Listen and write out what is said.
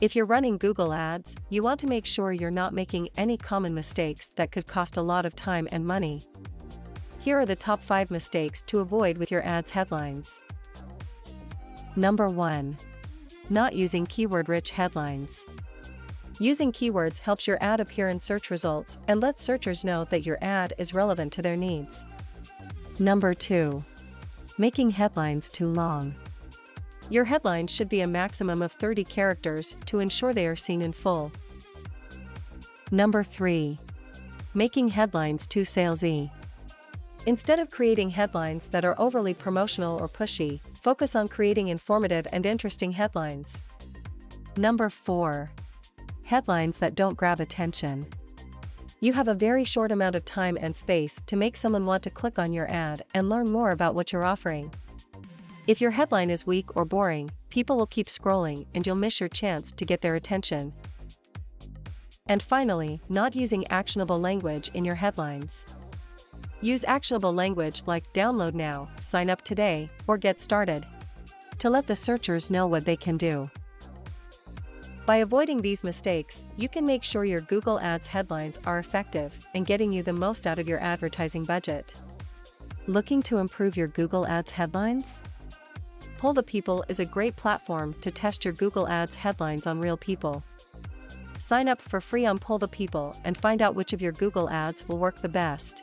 If you're running Google Ads, you want to make sure you're not making any common mistakes that could cost a lot of time and money. Here are the top 5 mistakes to avoid with your ads headlines. Number 1. Not using keyword-rich headlines. Using keywords helps your ad appear in search results and lets searchers know that your ad is relevant to their needs. Number 2. Making headlines too long. Your headlines should be a maximum of 30 characters to ensure they are seen in full. Number 3. Making headlines too salesy. Instead of creating headlines that are overly promotional or pushy, focus on creating informative and interesting headlines. Number 4. Headlines that don't grab attention. You have a very short amount of time and space to make someone want to click on your ad and learn more about what you're offering. If your headline is weak or boring, people will keep scrolling and you'll miss your chance to get their attention. And finally, not using actionable language in your headlines. Use actionable language like download now, sign up today, or get started. To let the searchers know what they can do. By avoiding these mistakes, you can make sure your Google Ads headlines are effective and getting you the most out of your advertising budget. Looking to improve your Google Ads headlines? Poll the People is a great platform to test your Google Ads headlines on real people. Sign up for free on Poll the People and find out which of your Google ads will work the best.